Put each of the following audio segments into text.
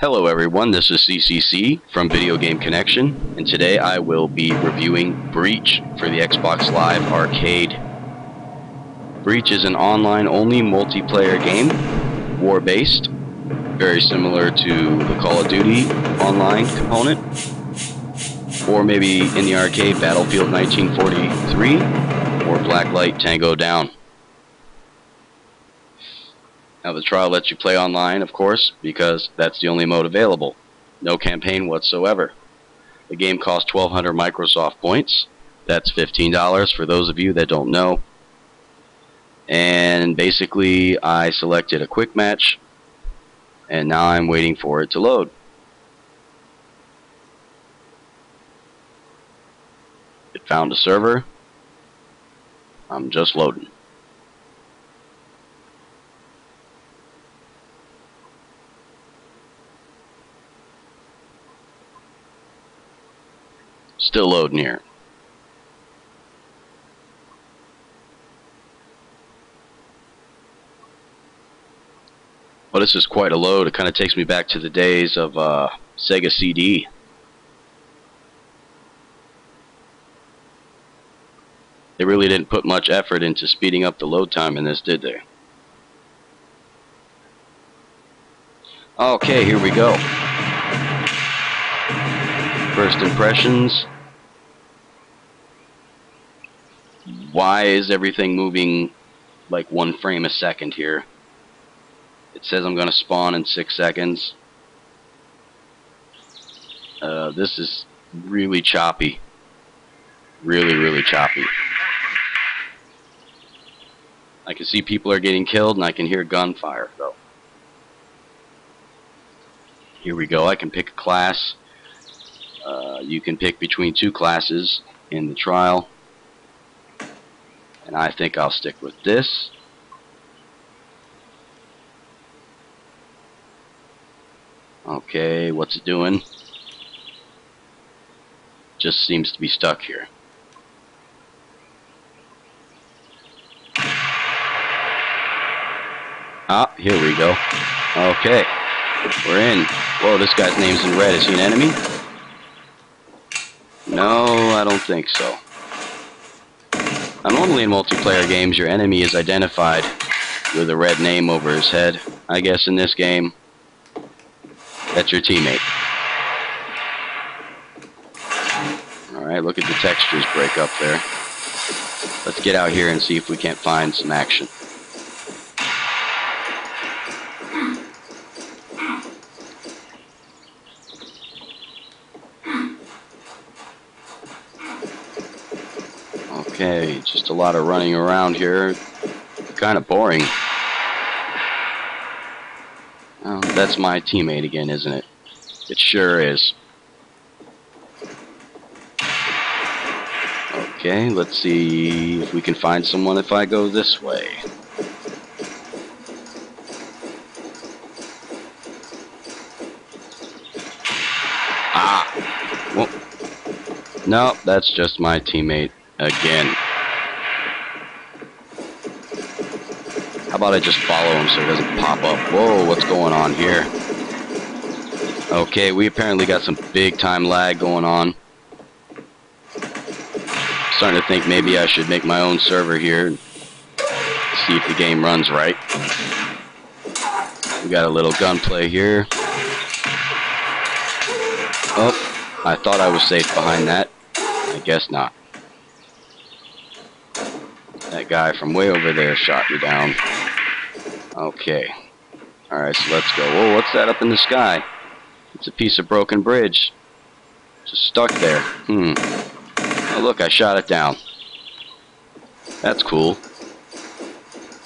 Hello everyone, this is CCC from Video Game Connection, and today I will be reviewing Breach for the Xbox Live Arcade. Breach is an online-only multiplayer game, war-based, very similar to the Call of Duty online component, or maybe in the arcade Battlefield 1943, or Blacklight Tango Down. Now the trial lets you play online, of course, because that's the only mode available. No campaign whatsoever. The game costs 1200 Microsoft points. That's $15 for those of you that don't know. And basically I selected a quick match and now I'm waiting for it to load. It found a server. I'm just loading. Still loading here. Well, this is quite a load. It kind of takes me back to the days of uh, Sega CD. They really didn't put much effort into speeding up the load time in this, did they? Okay, here we go. First impressions. Why is everything moving like one frame a second here? It says I'm going to spawn in six seconds. Uh, this is really choppy. Really, really choppy. I can see people are getting killed and I can hear gunfire though. Here we go. I can pick a class. Uh, you can pick between two classes in the trial. And I think I'll stick with this. Okay, what's it doing? Just seems to be stuck here. Ah, here we go. Okay, we're in. Whoa, this guy's name's in red. Is he an enemy? No, I don't think so. Now, normally in multiplayer games, your enemy is identified with a red name over his head. I guess in this game, that's your teammate. Alright, look at the textures break up there. Let's get out here and see if we can't find some action. Okay, just a lot of running around here. Kind of boring. Oh, that's my teammate again, isn't it? It sure is. Okay, let's see if we can find someone if I go this way. Ah! Well, no, that's just my teammate again. How about I just follow him so he doesn't pop up? Whoa, what's going on here? Okay, we apparently got some big time lag going on. Starting to think maybe I should make my own server here and see if the game runs right. We got a little gunplay here. Oh, I thought I was safe behind that. I guess not. That guy from way over there shot me down. Okay. Alright, so let's go. Whoa, what's that up in the sky? It's a piece of broken bridge. Just stuck there. Hmm. Oh, look, I shot it down. That's cool.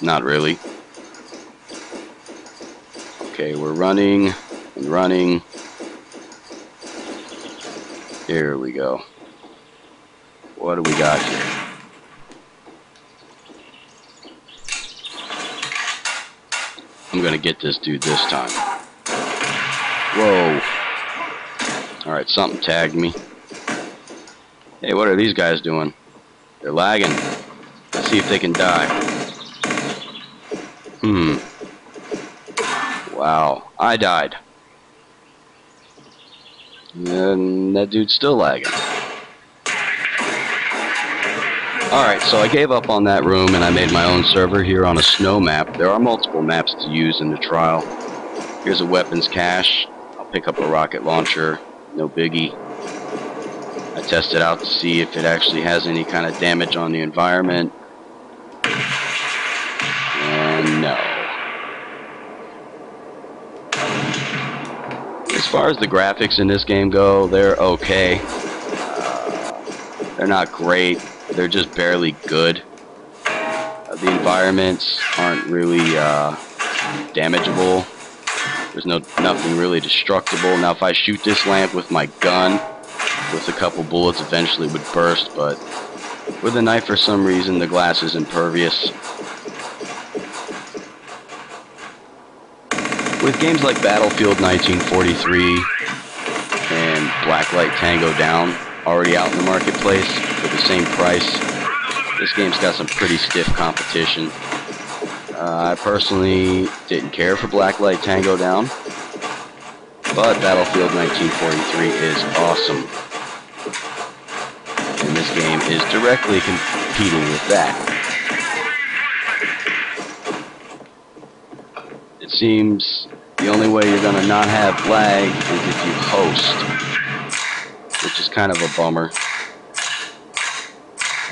Not really. Okay, we're running and running. Here we go. What do we got here? Gonna get this dude this time. Whoa. Alright, something tagged me. Hey, what are these guys doing? They're lagging. Let's see if they can die. Hmm. Wow. I died. And that dude's still lagging. Alright, so I gave up on that room and I made my own server here on a snow map. There are multiple maps to use in the trial. Here's a weapons cache. I'll pick up a rocket launcher. No biggie. I test it out to see if it actually has any kind of damage on the environment. And no. As far as the graphics in this game go, they're okay. Uh, they're not great. They're just barely good. Uh, the environments aren't really uh, damageable. There's no nothing really destructible. Now, if I shoot this lamp with my gun, with a couple bullets, eventually it would burst. But with a knife, for some reason, the glass is impervious. With games like Battlefield 1943 and Blacklight Tango Down already out in the marketplace the same price, this game's got some pretty stiff competition. Uh, I personally didn't care for Blacklight Tango Down, but Battlefield 1943 is awesome. And this game is directly competing with that. It seems the only way you're going to not have lag is if you host, which is kind of a bummer.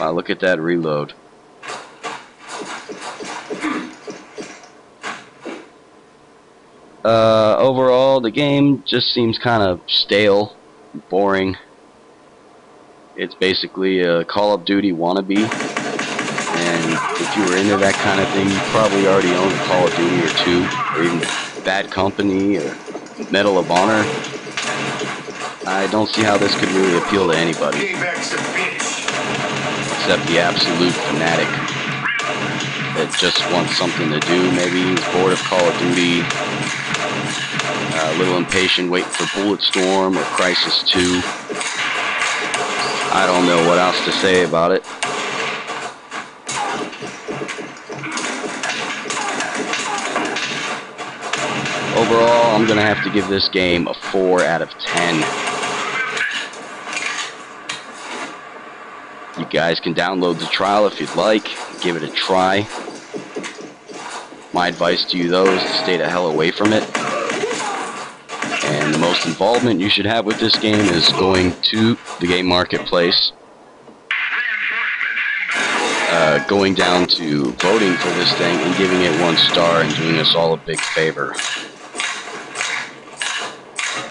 Wow, look at that reload. Uh, overall, the game just seems kind of stale, boring. It's basically a Call of Duty wannabe. And if you were into that kind of thing, you probably already own a Call of Duty or two, or even Bad Company or Medal of Honor. I don't see how this could really appeal to anybody. Except the absolute fanatic that just wants something to do. Maybe he's bored of Call of Duty, uh, a little impatient waiting for Bulletstorm or Crysis 2. I don't know what else to say about it. Overall, I'm going to have to give this game a 4 out of 10. Guys can download the trial if you'd like. Give it a try. My advice to you, though, is to stay the hell away from it. And the most involvement you should have with this game is going to the game marketplace. Uh, going down to voting for this thing and giving it one star and doing us all a big favor.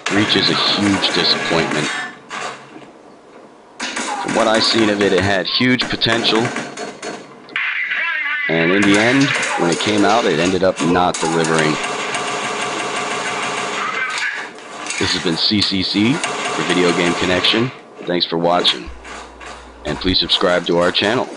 Breach is a huge disappointment. What I've seen of it, it had huge potential. And in the end, when it came out, it ended up not delivering. This has been CCC for Video Game Connection. Thanks for watching. And please subscribe to our channel.